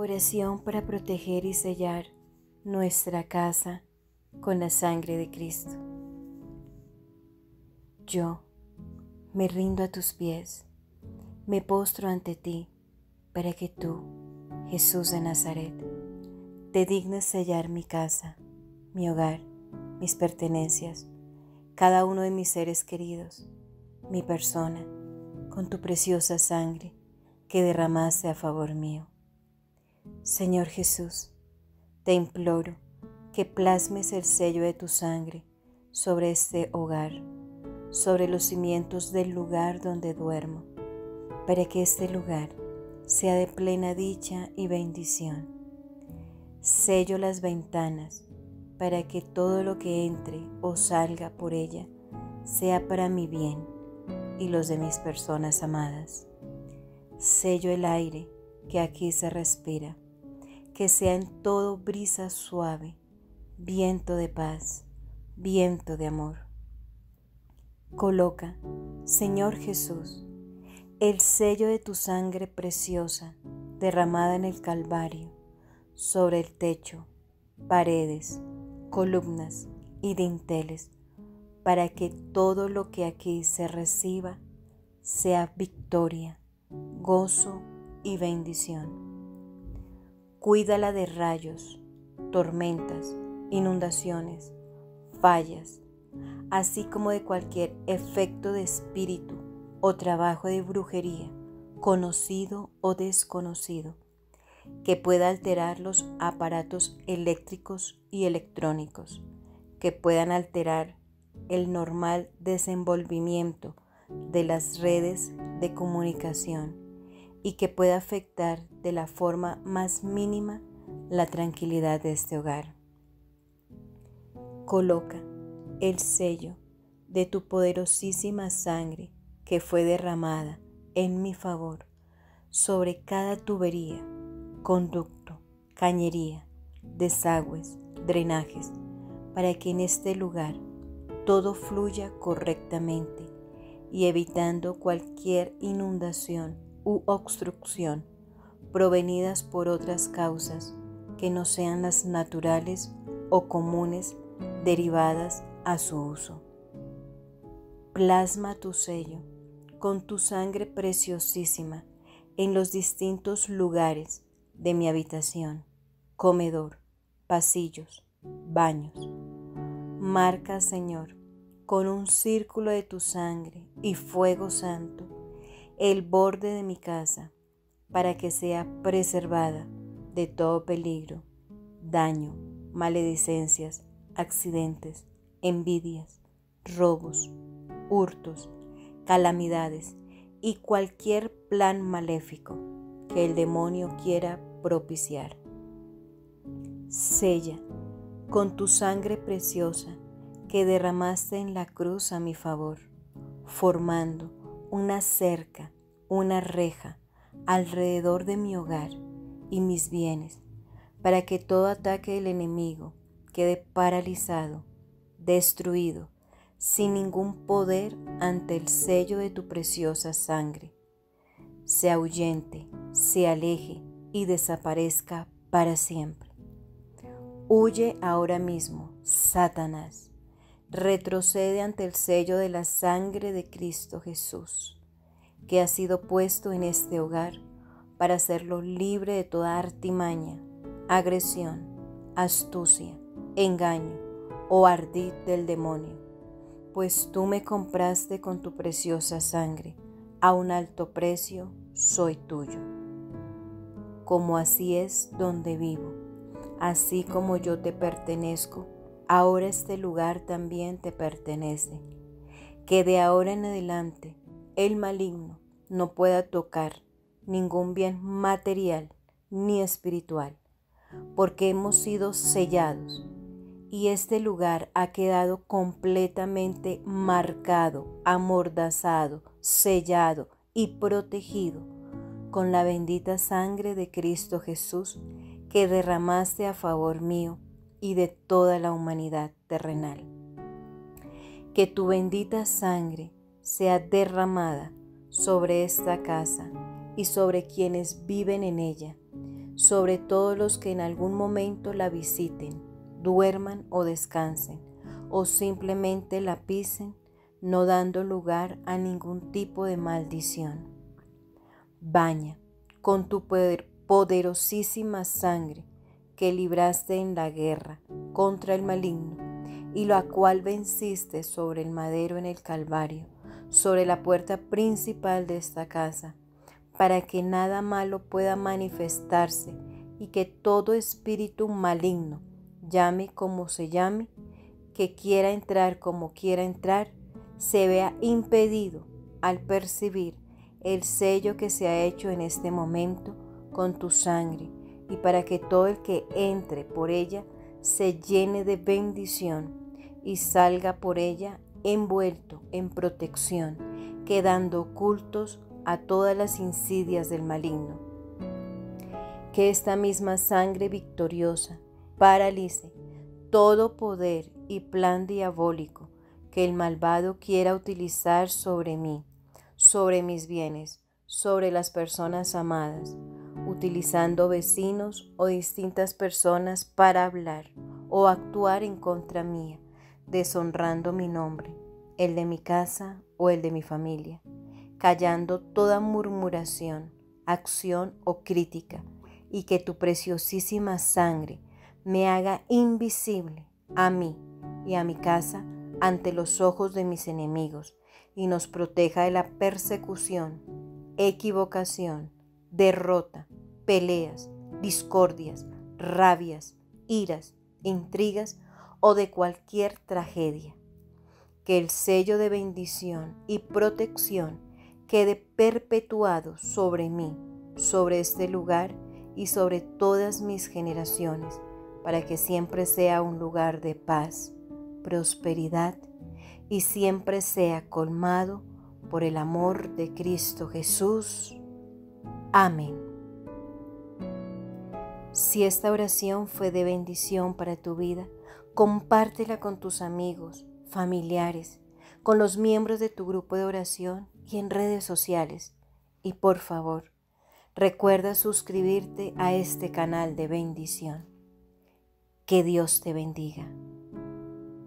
Oración para proteger y sellar nuestra casa con la sangre de Cristo. Yo me rindo a tus pies, me postro ante ti para que tú, Jesús de Nazaret, te dignes sellar mi casa, mi hogar, mis pertenencias, cada uno de mis seres queridos, mi persona, con tu preciosa sangre que derramaste a favor mío. Señor Jesús, te imploro que plasmes el sello de tu sangre sobre este hogar, sobre los cimientos del lugar donde duermo, para que este lugar sea de plena dicha y bendición. Sello las ventanas para que todo lo que entre o salga por ella sea para mi bien y los de mis personas amadas. Sello el aire que aquí se respira que sea en todo brisa suave, viento de paz, viento de amor. Coloca, Señor Jesús, el sello de tu sangre preciosa derramada en el Calvario sobre el techo, paredes, columnas y dinteles, para que todo lo que aquí se reciba sea victoria, gozo y bendición. Cuídala de rayos, tormentas, inundaciones, fallas, así como de cualquier efecto de espíritu o trabajo de brujería, conocido o desconocido, que pueda alterar los aparatos eléctricos y electrónicos, que puedan alterar el normal desenvolvimiento de las redes de comunicación y que pueda afectar de la forma más mínima la tranquilidad de este hogar. Coloca el sello de tu poderosísima sangre que fue derramada en mi favor sobre cada tubería, conducto, cañería, desagües, drenajes, para que en este lugar todo fluya correctamente y evitando cualquier inundación u obstrucción provenidas por otras causas que no sean las naturales o comunes derivadas a su uso. Plasma tu sello con tu sangre preciosísima en los distintos lugares de mi habitación, comedor, pasillos, baños. Marca, Señor, con un círculo de tu sangre y fuego santo el borde de mi casa para que sea preservada de todo peligro, daño, maledicencias, accidentes, envidias, robos, hurtos, calamidades y cualquier plan maléfico que el demonio quiera propiciar. Sella con tu sangre preciosa que derramaste en la cruz a mi favor, formando una cerca, una reja alrededor de mi hogar y mis bienes, para que todo ataque del enemigo quede paralizado, destruido, sin ningún poder ante el sello de tu preciosa sangre. Se ahuyente, se aleje y desaparezca para siempre. Huye ahora mismo, Satanás retrocede ante el sello de la sangre de Cristo Jesús, que ha sido puesto en este hogar para hacerlo libre de toda artimaña, agresión, astucia, engaño o ardid del demonio, pues tú me compraste con tu preciosa sangre, a un alto precio soy tuyo. Como así es donde vivo, así como yo te pertenezco, ahora este lugar también te pertenece. Que de ahora en adelante el maligno no pueda tocar ningún bien material ni espiritual, porque hemos sido sellados y este lugar ha quedado completamente marcado, amordazado, sellado y protegido con la bendita sangre de Cristo Jesús que derramaste a favor mío y de toda la humanidad terrenal. Que tu bendita sangre sea derramada sobre esta casa y sobre quienes viven en ella, sobre todos los que en algún momento la visiten, duerman o descansen, o simplemente la pisen, no dando lugar a ningún tipo de maldición. Baña con tu poderosísima sangre que libraste en la guerra contra el maligno y la cual venciste sobre el madero en el Calvario, sobre la puerta principal de esta casa para que nada malo pueda manifestarse y que todo espíritu maligno, llame como se llame, que quiera entrar como quiera entrar, se vea impedido al percibir el sello que se ha hecho en este momento con tu sangre y para que todo el que entre por ella se llene de bendición y salga por ella envuelto en protección, quedando ocultos a todas las insidias del maligno. Que esta misma sangre victoriosa paralice todo poder y plan diabólico que el malvado quiera utilizar sobre mí, sobre mis bienes, sobre las personas amadas, utilizando vecinos o distintas personas para hablar o actuar en contra mía, deshonrando mi nombre, el de mi casa o el de mi familia callando toda murmuración, acción o crítica, y que tu preciosísima sangre me haga invisible a mí y a mi casa ante los ojos de mis enemigos, y nos proteja de la persecución, equivocación, derrota, peleas, discordias, rabias, iras, intrigas o de cualquier tragedia. Que el sello de bendición y protección quede perpetuado sobre mí, sobre este lugar y sobre todas mis generaciones, para que siempre sea un lugar de paz, prosperidad y siempre sea colmado por el amor de Cristo Jesús. Amén. Si esta oración fue de bendición para tu vida, compártela con tus amigos, familiares, con los miembros de tu grupo de oración y en redes sociales. Y por favor, recuerda suscribirte a este canal de bendición. Que Dios te bendiga.